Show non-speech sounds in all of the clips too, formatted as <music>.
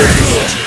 Beast.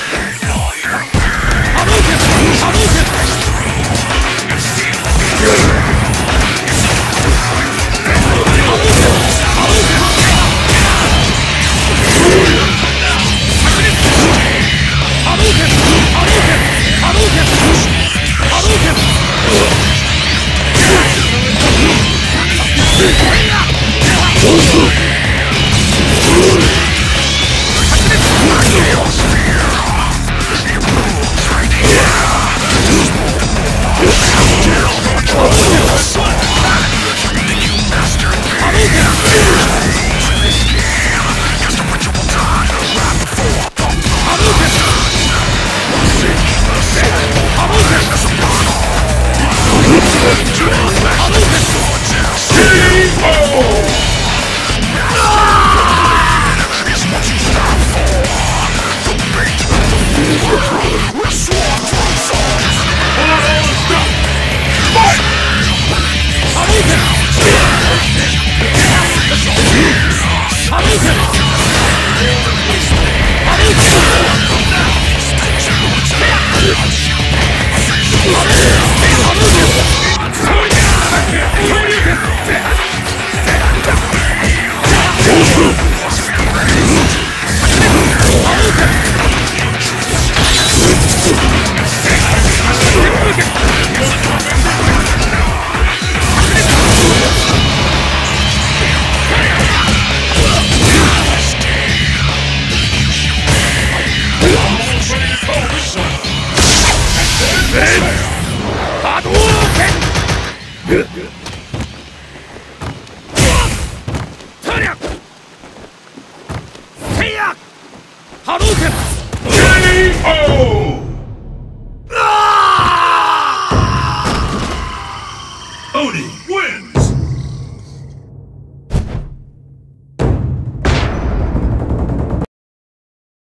Good. <laughs>